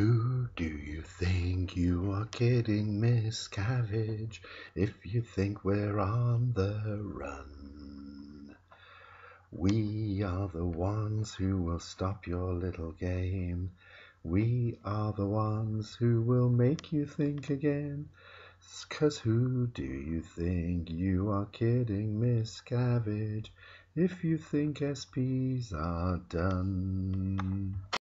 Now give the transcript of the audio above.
Who do you think you are kidding, Miscavige, if you think we're on the run? We are the ones who will stop your little game. We are the ones who will make you think again. 'Cause who do you think you are kidding, Miscavige, if you think SPs are done?